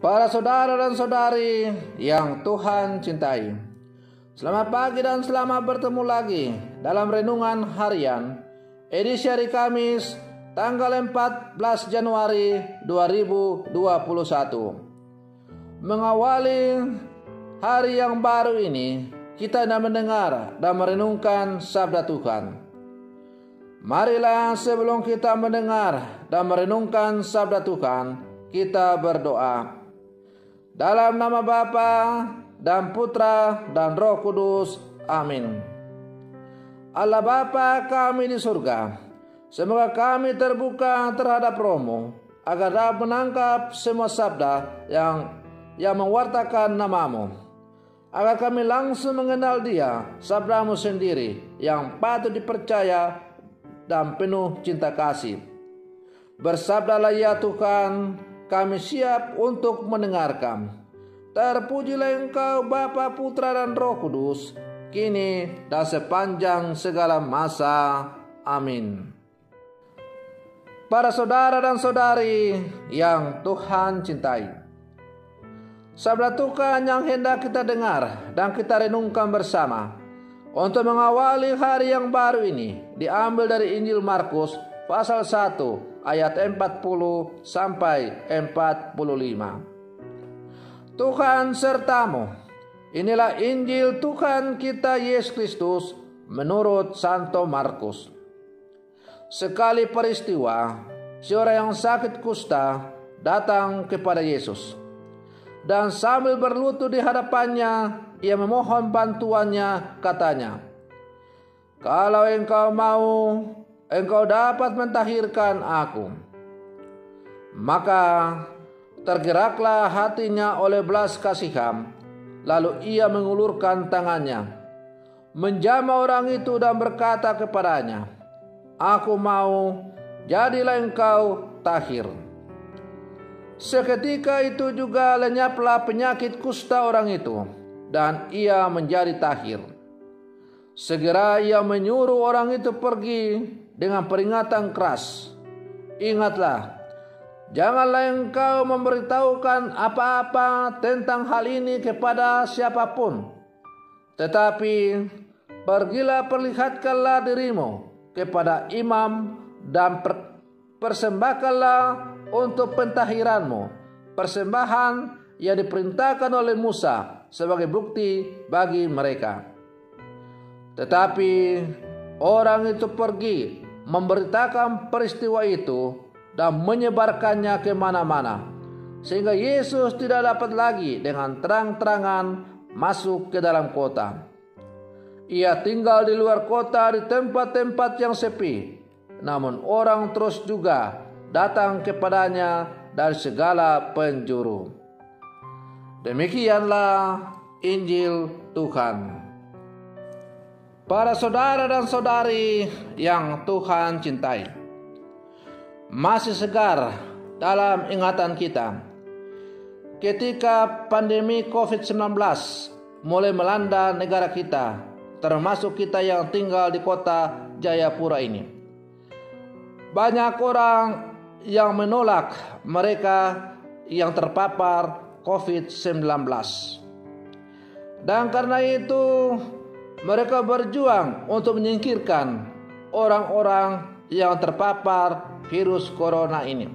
Para saudara dan saudari yang Tuhan cintai, selamat pagi dan selamat bertemu lagi dalam renungan harian edisi hari Kamis tanggal 14 Januari 2021. Mengawali hari yang baru ini, kita hendak mendengar dan merenungkan sabda Tuhan. Marilah sebelum kita mendengar dan merenungkan sabda Tuhan, kita berdoa. Dalam nama Bapa dan Putra dan Roh Kudus. Amin. Allah Bapa kami di surga, semoga kami terbuka terhadap romo agar dapat menangkap semua sabda yang yang mewartakan namamu. Agar kami langsung mengenal dia, sabdamu sendiri, yang patut dipercaya dan penuh cinta kasih. Bersabdalah ya Tuhan, kami siap untuk mendengarkan. Terpujilah Engkau Bapa, Putra dan Roh Kudus, kini dan sepanjang segala masa. Amin. Para saudara dan saudari yang Tuhan cintai. Sabda Tuhan yang hendak kita dengar dan kita renungkan bersama untuk mengawali hari yang baru ini diambil dari Injil Markus pasal 1 ayat 40 sampai 45. Tuhan sertamu. Inilah Injil Tuhan kita Yesus Kristus menurut Santo Markus. Sekali peristiwa, seorang yang sakit kusta datang kepada Yesus. Dan sambil berlutut di hadapannya, ia memohon bantuannya, katanya, "Kalau engkau mau, engkau dapat mentahirkan aku." Maka tergeraklah hatinya oleh belas kasihan, lalu ia mengulurkan tangannya, menjama orang itu dan berkata kepadanya, "Aku mau, jadilah engkau tahir." Seketika itu juga lenyaplah penyakit kusta orang itu dan ia menjadi tahir. Segera ia menyuruh orang itu pergi dengan peringatan keras. Ingatlah, janganlah engkau memberitahukan apa-apa tentang hal ini kepada siapa pun. Tetapi pergilah perlihatkanlah dirimu kepada imam dan per, persembahkanlah untuk pentahiranmu persembahan yang diperintahkan oleh Musa sebagai bukti bagi mereka. Tetapi orang itu pergi memberitakan peristiwa itu dan menyebarkannya ke mana-mana. Sehingga Yesus tidak dapat lagi dengan terang-terangan masuk ke dalam kota. Ia tinggal di luar kota di tempat-tempat yang sepi. Namun orang terus juga datang kepadanya dari segala penjuru. Demikianlah Injil Tuhan. Para saudara dan saudari yang Tuhan cintai, masih segar dalam ingatan kita ketika pandemi COVID-19 mulai melanda negara kita, termasuk kita yang tinggal di kota Jayapura ini. Banyak orang yang menolak mereka yang terpapar COVID-19. Dan karena itu mereka berjuang untuk menyingkirkan orang-orang yang terpapar virus corona ini.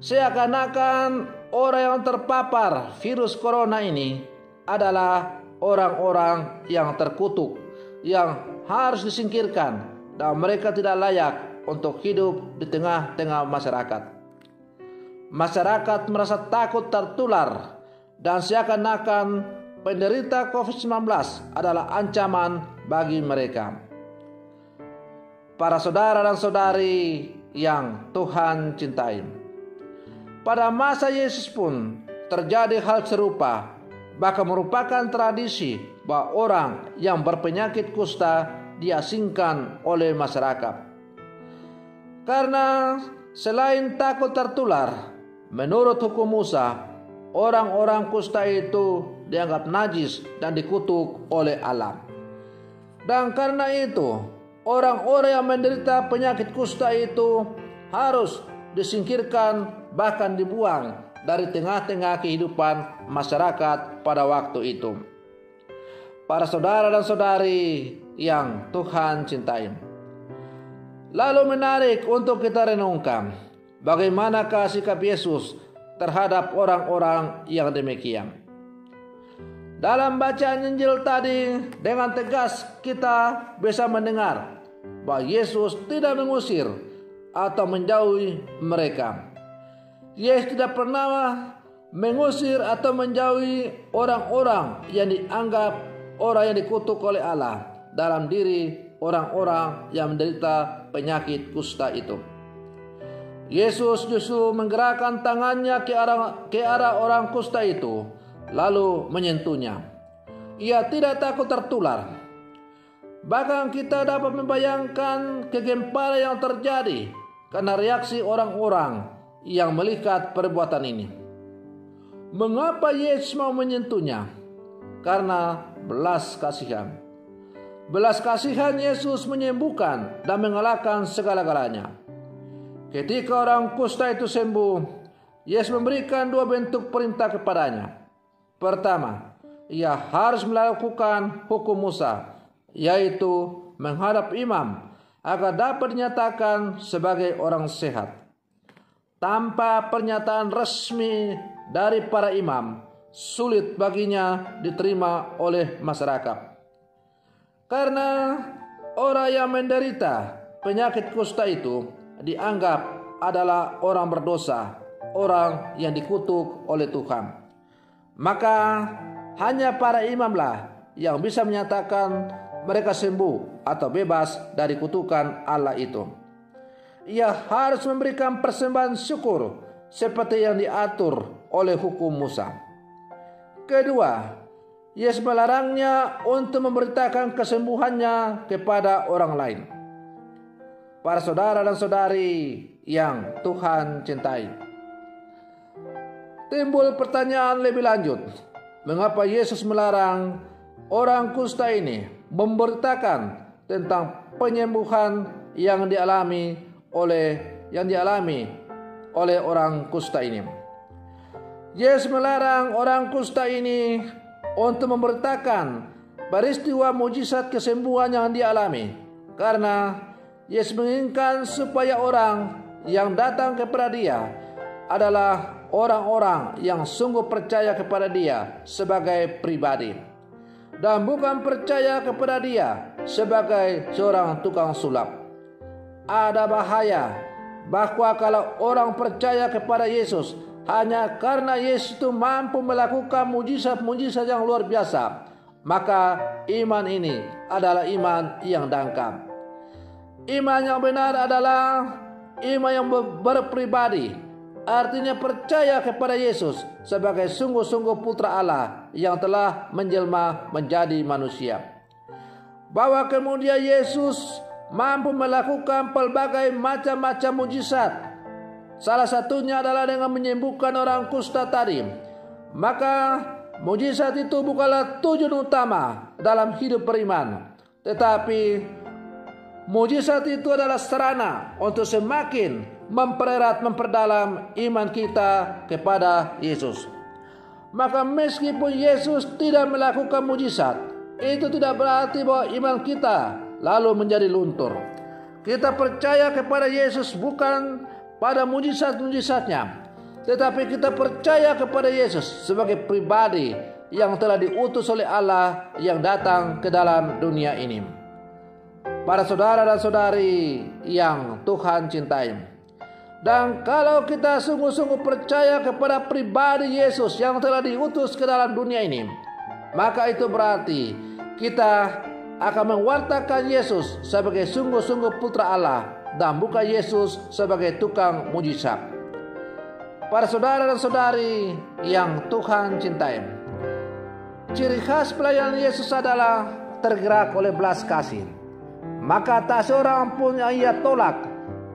Seakan-akan orang yang terpapar virus corona ini adalah orang-orang yang terkutuk, yang harus disingkirkan dan mereka tidak layak untuk hidup di tengah-tengah masyarakat masyarakat merasa takut tertular dan seakan-akan penderita COVID-19 adalah ancaman bagi mereka. Para saudara dan saudari yang Tuhan cintai. Pada masa Yesus pun terjadi hal serupa, bahkan merupakan tradisi bahwa orang yang berpenyakit kusta diasingkan oleh masyarakat. Karena selain takut tertular, Menurut hukum Musa, orang-orang kusta itu dianggap najis dan dikutuk oleh alam. Dan karena itu, orang-orang yang menderita penyakit kusta itu harus disingkirkan bahkan dibuang dari tengah-tengah kehidupan masyarakat pada waktu itu. Para saudara dan saudari yang Tuhan cintai. Lalu menarik untuk kita renungkan bagaimanakah sikap Yesus terhadap orang-orang yang demikian. Dalam bacaan Injil tadi dengan tegas kita bisa mendengar bahwa Yesus tidak mengusir atau menjauhi mereka. Yesus tidak pernah mengusir atau menjauhi orang-orang yang dianggap orang yang dikutuk oleh Allah dalam diri orang-orang yang menderita penyakit kusta itu. Yesus justru menggerakkan tangannya ke arah, ke arah orang kusta itu lalu menyentuhnya. Ia tidak takut tertular. Bahkan kita dapat membayangkan kegemparan yang terjadi karena reaksi orang-orang yang melihat perbuatan ini. Mengapa Yesus mau menyentuhnya? Karena belas kasihan. Belas kasihan Yesus menyembuhkan dan mengalahkan segala-galanya. Ketika orang kusta itu sembuh, Yesus memberikan dua bentuk perintah kepadanya. Pertama, ia harus melakukan hukum Musa, yaitu menghadap imam agar dapat dinyatakan sebagai orang sehat. Tanpa pernyataan resmi dari para imam, sulit baginya diterima oleh masyarakat. Karena orang yang menderita penyakit kusta itu dianggap adalah orang berdosa, orang yang dikutuk oleh Tuhan. Maka hanya para imamlah yang bisa menyatakan mereka sembuh atau bebas dari kutukan Allah itu. Ia harus memberikan persembahan syukur seperti yang diatur oleh hukum Musa. Kedua, Yesus melarangnya untuk memberitakan kesembuhannya kepada orang lain. Para saudara dan saudari yang Tuhan cintai. Timbul pertanyaan lebih lanjut. Mengapa Yesus melarang orang kusta ini memberitakan tentang penyembuhan yang dialami oleh yang dialami oleh orang kusta ini? Yesus melarang orang kusta ini untuk memberitakan peristiwa mujizat kesembuhan yang dialami karena Yesus menginginkan supaya orang yang datang kepada dia adalah orang-orang yang sungguh percaya kepada Dia sebagai pribadi dan bukan percaya kepada Dia sebagai seorang tukang sulap. Ada bahaya bahwa kalau orang percaya kepada Yesus hanya karena Yesus itu mampu melakukan mujizat-mujizat yang luar biasa, maka iman ini adalah iman yang dangkal. Iman yang benar adalah iman yang berpribadi, artinya percaya kepada Yesus sebagai sungguh-sungguh putra Allah yang telah menjelma menjadi manusia. Bahwa kemudian Yesus mampu melakukan pelbagai macam-macam mujizat. Salah satunya adalah dengan menyembuhkan orang kusta tadi. Maka mujizat itu bukanlah tujuan utama dalam hidup beriman. Tetapi mujizat itu adalah sarana untuk semakin mempererat, memperdalam iman kita kepada Yesus. Maka meskipun Yesus tidak melakukan mujizat, itu tidak berarti bahwa iman kita lalu menjadi luntur. Kita percaya kepada Yesus bukan pada mujizat-mujizatnya, tetapi kita percaya kepada Yesus sebagai pribadi yang telah diutus oleh Allah yang datang ke dalam dunia ini. Para saudara dan saudari yang Tuhan cintai, dan kalau kita sungguh-sungguh percaya kepada pribadi Yesus yang telah diutus ke dalam dunia ini, maka itu berarti kita akan mewartakan Yesus sebagai sungguh-sungguh putra Allah dan bukan Yesus sebagai tukang mujizat. Para saudara dan saudari yang Tuhan cintai, ciri khas pelayanan Yesus adalah tergerak oleh belas kasih. Maka tak seorang pun yang ia tolak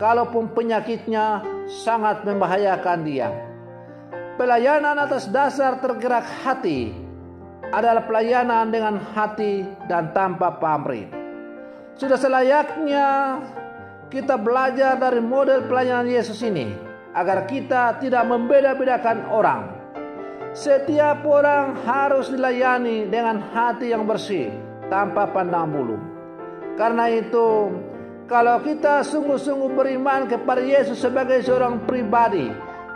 kalaupun penyakitnya sangat membahayakan dia. Pelayanan atas dasar tergerak hati adalah pelayanan dengan hati dan tanpa pamrih. Sudah selayaknya kita belajar dari model pelayanan Yesus ini agar kita tidak membeda-bedakan orang. Setiap orang harus dilayani dengan hati yang bersih tanpa pandang bulu. Karena itu, kalau kita sungguh-sungguh beriman kepada Yesus sebagai seorang pribadi,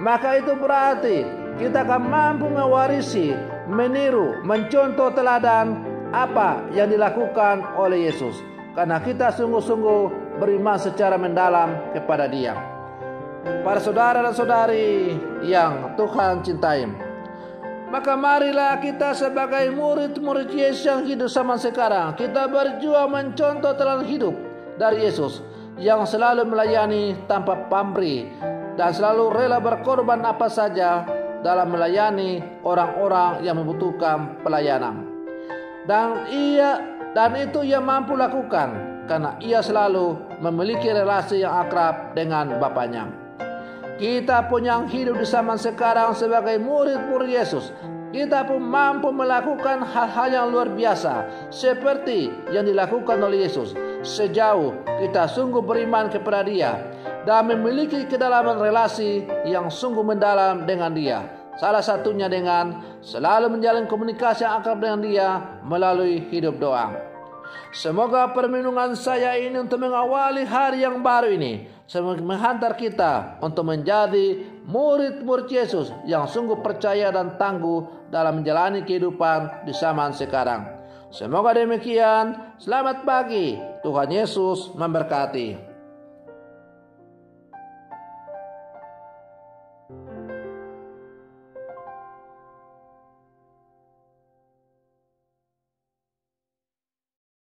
maka itu berarti kita akan mampu mewarisi, meniru, mencontoh teladan apa yang dilakukan oleh Yesus. Karena kita sungguh-sungguh beriman secara mendalam kepada Dia. Para saudara dan saudari yang Tuhan cintai, maka marilah kita sebagai murid-murid Yesus yang hidup sama sekarang, kita berjuang mencontoh teladan hidup dari Yesus yang selalu melayani tanpa pamrih dan selalu rela berkorban apa saja dalam melayani orang-orang yang membutuhkan pelayanan. Dan ia dan itu ia mampu lakukan karena ia selalu memiliki relasi yang akrab dengan Bapaknya. Kita pun yang hidup di zaman sekarang sebagai murid-murid Yesus, kita pun mampu melakukan hal-hal yang luar biasa seperti yang dilakukan oleh Yesus sejauh kita sungguh beriman kepada Dia dan memiliki kedalaman relasi yang sungguh mendalam dengan Dia. Salah satunya dengan selalu menjalin komunikasi yang akrab dengan dia melalui hidup doa. Semoga perminungan saya ini untuk mengawali hari yang baru ini semoga menghantar kita untuk menjadi murid-murid Yesus yang sungguh percaya dan tangguh dalam menjalani kehidupan di zaman sekarang. Semoga demikian. Selamat pagi. Tuhan Yesus memberkati.